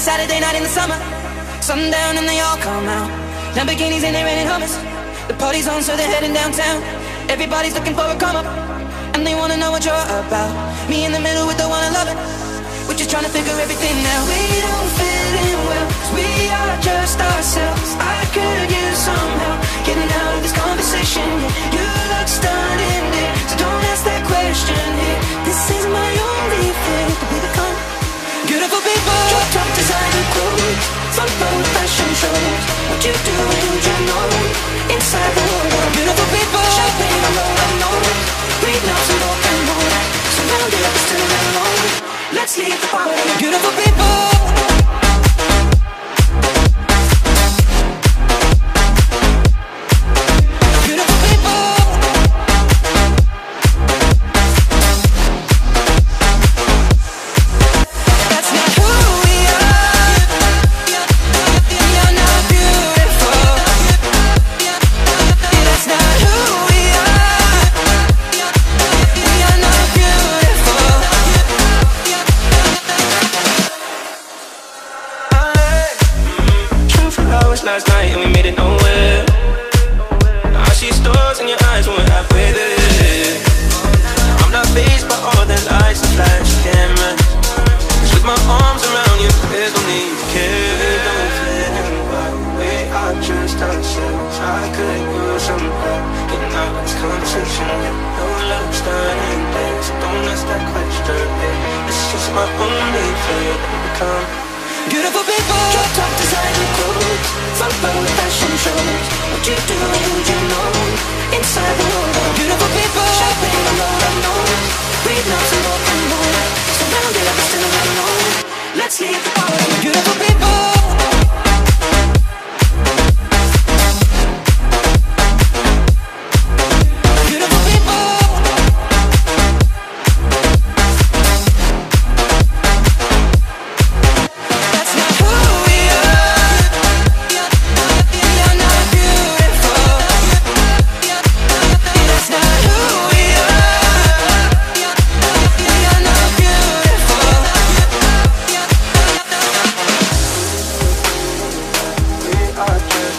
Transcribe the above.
Saturday night in the summer, sundown and they all come out. Lamborghinis and they're renting Hummers. The party's on, so they're heading downtown. Everybody's looking for a come up, and they wanna know what you're about. Me in the middle with the one I love it. We're just trying to figure everything out. We don't fit in well, we are just ourselves. I could use some help getting out of this True last night and we made it nowhere. I see stars in your eyes when we're halfway there. I'm not faced by all the lights and flash cameras. Cause with my arms around you, there's no need to care. Don't fit in but we are just ourselves. I could use some help of this conversation. No love starting there, so don't ask that question. It's just my only fear that become. Beautiful people. Drop top designer clothes, front row fashion shows. What you do you know inside the world. Beautiful people. Low and low. Read notes and open more. Surrounded, but still alone. Let's leave the party. Beautiful people.